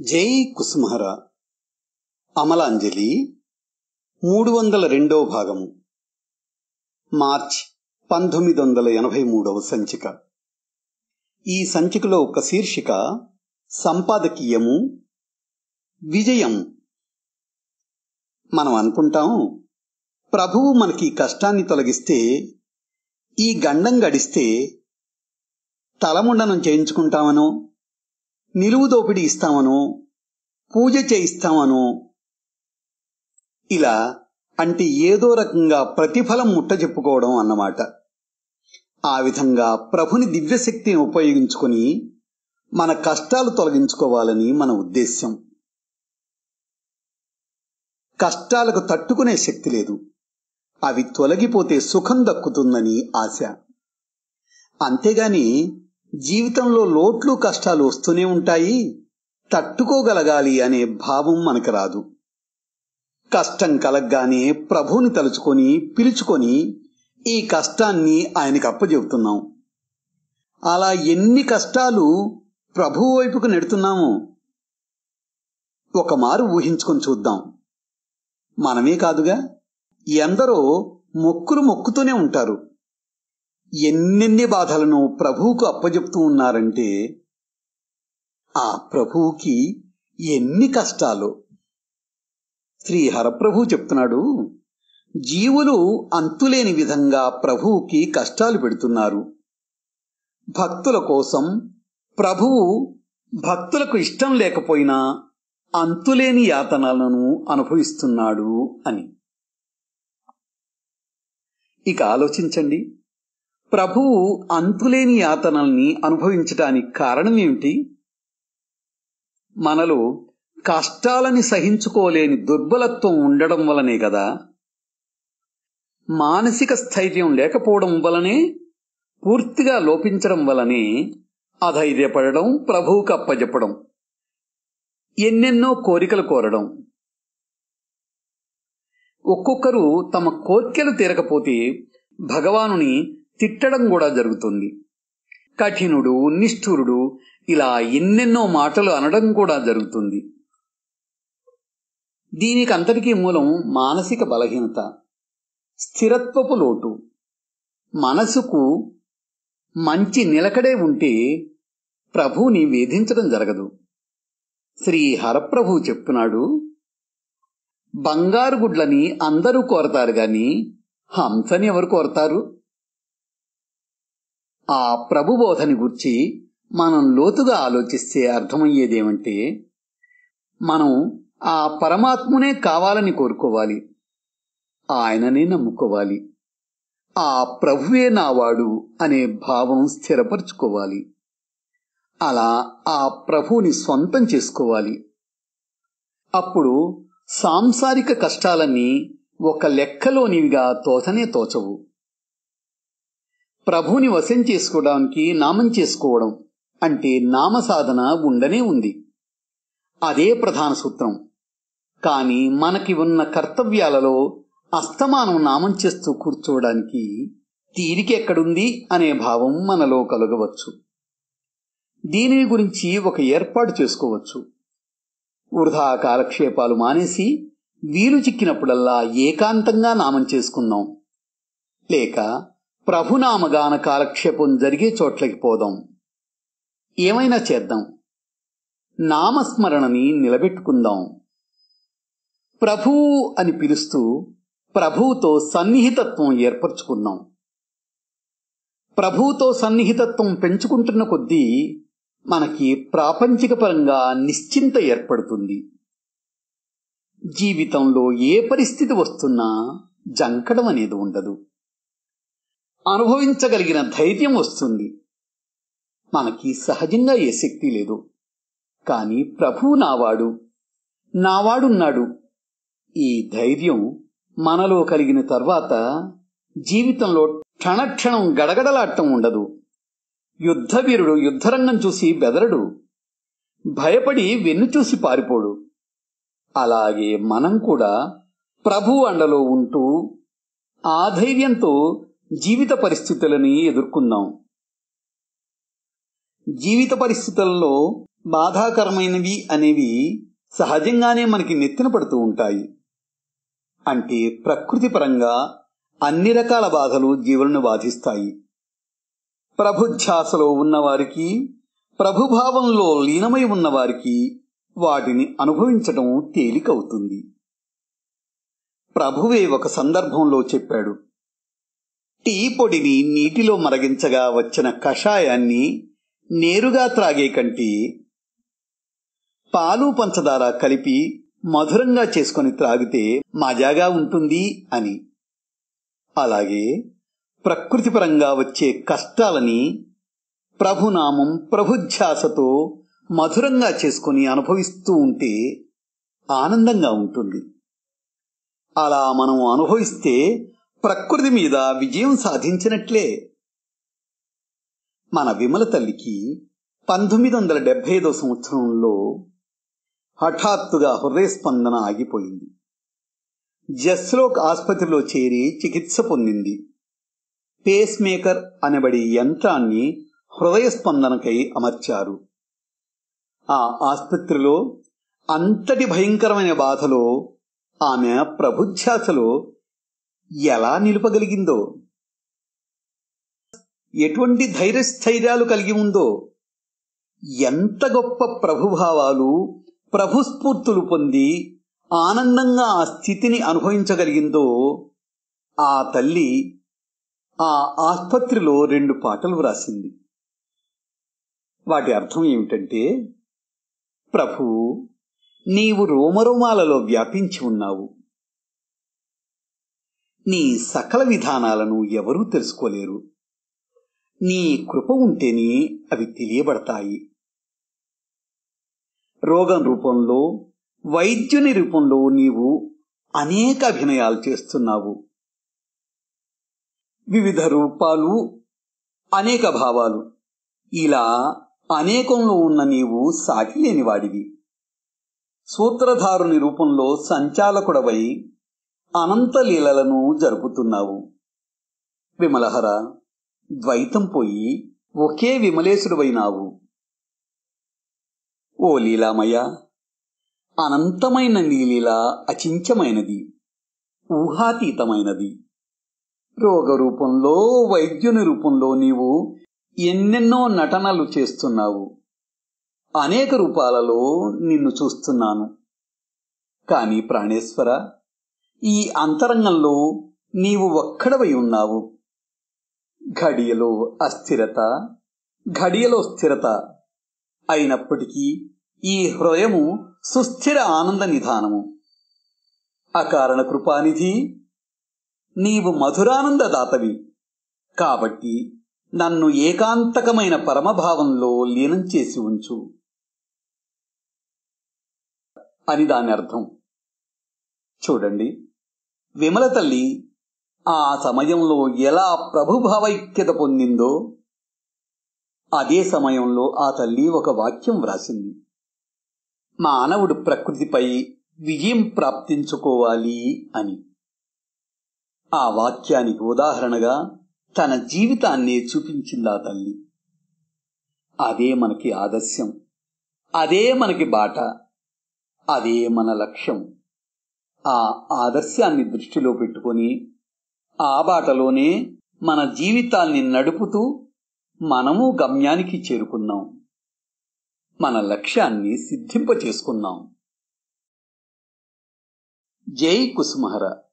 జై కుసుమహర. అమలాంజలి. మూడు వందల రెండో భాగము. మార్చ్ పంతొమ్మిది వందల ఎనభై మూడవ సంచిక. ఈ సంచికలో ఒక శీర్షిక సంపాదకీయము విజయం. మనం అనుకుంటాం ప్రభువు మనకి కష్టాన్ని తొలగిస్తే ఈ గండం గడిస్తే తలముండనం చేయించుకుంటామనో నిలువు దోపిడీ ఇస్తామనో పూజ చేయిస్తామనో. ఇలా అంటే ఏదో రకంగా ప్రతిఫలం ముట్ట చెప్పుకోవడం అన్నమాట. ఆ విధంగా ప్రభుని దివ్యశక్తిని ఉపయోగించుకొని మన కష్టాలు తొలగించుకోవాలని మన ఉద్దేశ్యం. కష్టాలకు తట్టుకునే శక్తి లేదు. అవి తొలగిపోతే సుఖం దక్కుతుందని ఆశ. అంతేగాని జీవితంలో లోట్లు కష్టాలు వస్తూనే ఉంటాయి. తట్టుకోగలగాలి అనే భావం మనకు రాదు. కష్టం కలగ్గానే ప్రభువుని తలుచుకొని పిలుచుకొని ఈ కష్టాన్ని ఆయనకు అప్పచెబుతున్నాం అలా ఎన్ని కష్టాలు ప్రభువు వైపుకు నెడుతున్నామో ఒక మారు ఊహించుకొని చూద్దాం. మనమే కాదుగా ఎందరో మొక్కులు మొక్కుతూనే ఉంటారు. ఎన్నెన్ని బాధలను ప్రభువుకు అప్పజెప్తూ ఉన్నారంటే ఆ ప్రభువుకి ఎన్ని కష్టాలు. శ్రీ హరప్రభు చెప్తున్నాడు జీవులు అంతులేని విధంగా ప్రభువుకి కష్టాలు పెడుతున్నారు. భక్తుల కోసం ప్రభువు భక్తులకు ఇష్టం లేకపోయినా అంతులేని యాతనలను అనుభవిస్తున్నాడు అని. ఇక ఆలోచించండి. ప్రభువు అంతులేని యాతనల్ని అనుభవించటానికి కారణం ఏమిటి? మనలో కష్టాలని సహించుకోలేని దుర్బలత్వం ఉండడం వలనే కదా మానసిక స్థైర్యం లేకపోవడం వలనే పూర్తిగా లోపించడం వలనే అధైర్యపడడం ప్రభువుకు అప్పజెప్పడం ఎన్నెన్నో కోరికలు కోరడం. ఒక్కొక్కరు తమ కోర్కెలు తీరకపోతే భగవానుని తిట్టడం కూడా జరుగుతుంది. కఠినుడు నిష్ఠురుడు ఇలా ఎన్నెన్నో మాటలు అనడం కూడా జరుగుతుంది. దీనికి అంతటికీ మూలం మానసిక బలహీనత స్థిరత్వపు లోటు. మనసుకు మంచి నిలకడే ఉంటే ప్రభువుని వేధించడం జరగదు. శ్రీ హరప్రభు చెప్తున్నాడు బంగారు గుడ్లని అందరూ కోరతారు గాని హంసని ఎవరు కోరతారు? ఆ ప్రభుబోధని గుర్చి మనం లోతుగా ఆలోచిస్తే అర్థమయ్యేదేమంటే మనం ఆ పరమాత్మునే కావాలని కోరుకోవాలి. ఆయననే నమ్ముకోవాలి. ఆ ప్రభువే నావాడు అనే భావం స్థిరపరచుకోవాలి. అలా ఆ ప్రభువుని స్వంతం చేసుకోవాలి. అప్పుడు సాంసారిక కష్టాలన్నీ ఒక లెక్కలోనివిగా తోచనే తోచవు. ప్రభుని వశం చేసుకోవడానికి నామం చేసుకోవడం అంటే నామ సాధన ఉండనే ఉంది. అదే ప్రధాన సూత్రం. కాని మనకి ఉన్న కర్తవ్యాలలో అస్తమానం నామం చేస్తూ కూర్చోవడానికి తీరిక ఎక్కడుంది అనే భావం మనలో కలగవచ్చు. దీనిని గురించి ఒక ఏర్పాటు చేసుకోవచ్చు. వృధా కాలక్షేపాలు మానేసి వీలు చిక్కినప్పుడల్లా ఏకాంతంగా నామం చేసుకుందాం. లేక ప్రభునామగాన కాలక్షేపం జరిగే చోట్లకి పోదాం. ఏమైనా చేద్దాం. నామస్మరణని నిలబెట్టుకుందాం. ప్రభువు అని పిలుస్తూ ప్రభువుతో సన్నిహితత్వం ఏర్పరచుకుందాం. ప్రభువుతో సన్నిహితత్వం పెంచుకుంటున్న కొద్దీ మనకి ప్రాపంచిక పరంగా నిశ్చింత ఏర్పడుతుంది. జీవితంలో ఏ పరిస్థితి వస్తున్నా జంకడం అనేది ఉండదు. అనుభవించగలిగిన ధైర్యం వస్తుంది. మనకి సహజంగా ఏ శక్తి లేదు. కానీ ప్రభువు నావాడు నావాడున్నాడు. ఈ ధైర్యం మనలో కలిగిన తర్వాత జీవితంలో క్షణక్షణం గడగడలాడటం ఉండదు. యుద్ధవీరుడు యుద్ధరంగం చూసి బెదరడు. భయపడి వెన్ను చూసి పారిపోడు. అలాగే మనం కూడా ప్రభు అండలో ఉంటూ ఆ ధైర్యంతో జీవిత పరిస్థితులని ఎదుర్కొందాం జీవిత పరిస్థితులలో బాధాకరమైనవి అనేవి సహజంగానే మనకి నెత్తిన పడుతూ ఉంటాయి. అంటే ప్రకృతి పరంగా అన్ని రకాల బాధలు జీవులను బాధిస్తాయి. ప్రభుధ్యాసలో ఉన్నవారికి ప్రభుభావంలో లీనమై ఉన్నవారికి వాటిని అనుభవించటం తేలికవుతుంది. ప్రభువే ఒక సందర్భంలో చెప్పాడు టీ పొడిని నీటిలో మరగించగా వచ్చిన కషాయాన్ని నేరుగా త్రాగే కంటి పాలు పంచదార కలిపి మధురంగా చేసుకొని త్రాగితే మజాగా ఉంటుంది అని. అలాగే ప్రకృతిపరంగా వచ్చే కష్టాలని ప్రభునామం ప్రభుధ్యాసతో మధురంగా చేసుకుని అనుభవిస్తూ ఉంటే ఆనందంగా ఉంటుంది. అలా మనం అనుభవిస్తే ప్రకృతి మీద విజయం సాధించినట్లే. మన విమల తల్లికి పంతొమ్మిది వందల డెబ్బై ఐదో సంవత్సరంలో హఠాత్తుగా హృదయ స్పందన ఆగిపోయింది. జస్లోక్ ఆసుపత్రిలో చేరి చికిత్స పొందింది. పేస్ మేకర్ అనబడి యంత్రాన్ని హృదయ స్పందనకై అమర్చారు. ఆ ఆసుపత్రిలో అంతటి భయంకరమైన బాధలో ఆమె ప్రభుధ్యాసలో ఎలా నిలుపగలిగిందో? ఎటువంటి ధైర్యస్థైర్యాలు కలిగి ఉందో? ఎంత గొప్ప ప్రభుభావాలు ప్రభుస్ఫూర్తులు పొంది ఆనందంగా ఆ స్థితిని అనుభవించగలిగిందో? ఆ తల్లి ఆ ఆసుపత్రిలో రెండు పాటలు వ్రాసింది. వాటి అర్థం ఏమిటంటే ప్రభు నీవు రోమరోమాలలో వ్యాపించి ఉన్నావు. నీ సకల విధానాలను ఎవరూ తెలుసుకోలేరు. నీ కృప ఉంటేనే అవి తెలియబడతాయి. రోగం రూపంలో వైద్యుని రూపంలో నీవు అనేక అభినయాలు చేస్తున్నావు. వివిధ రూపాలు అనేక భావాలు. ఇలా అనేకంలో ఉన్న నీవు సాటి వాడివి సూత్రధారుని రూపంలో సంచాలకుడవై అనంత లీలలను జరుపుతున్నావు. విమలహర ద్వైతం పోయి ఒకే విమలేశుడువైనావు. ఓ లీలామయ అనంతమైన నీలీల అచించమైనది ఊహాతీతమైనది. రోగ రూపంలో వైద్యుని రూపంలో నీవు ఎన్నెన్నో నటనలు చేస్తున్నావు. అనేక రూపాలలో నిన్ను చూస్తున్నాను. కానీ ప్రాణేశ్వర ఈ అంతరంగంలో నీవు ఒక్కడవై ఉన్నావు. ఘడియలో అస్థిరత ఘడియలో స్థిరత అయినప్పటికీ ఈ హృదయము సుస్థిర ఆనంద నిధానము. అకారణ కృపానిధి నీవు మధురానంద దాతవి. కాబట్టి నన్ను ఏకాంతకమైన పరమభావంలో లీనం చేసి ఉంచు. అని దాని అర్థం. చూడండి. విమల తల్లి ఆ సమయంలో ఎలా ప్రభుభావైక్యత పొందిందో అదే సమయంలో ఆ తల్లి ఒక వాక్యం వ్రాసింది. మానవుడు ప్రకృతిపై విజయం ప్రాప్తించుకోవాలి అని. ఆ వాక్యానికి ఉదాహరణగా తన జీవితాన్నే చూపించింది ఆ తల్లి. అదే మనకి ఆదర్శం. అదే మనకి బాట. అదే మన లక్ష్యం. ఆ ఆదర్శాన్ని దృష్టిలో పెట్టుకొని ఆ బాటలోనే మన జీవితాల్ని నడుపుతూ మనము గమ్యానికి చేరుకున్నాం. మన లక్ష్యాన్ని సిద్ధింప చేసుకున్నాం జై కుసుమహర.